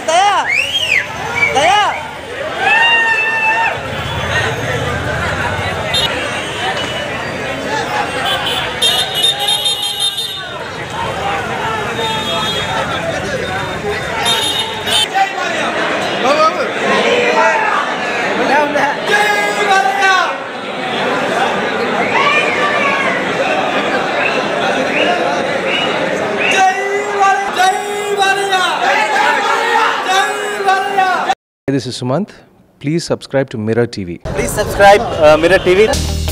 Tế! This is Sumant. Please subscribe to Mirror TV. Please subscribe uh, Mirror TV.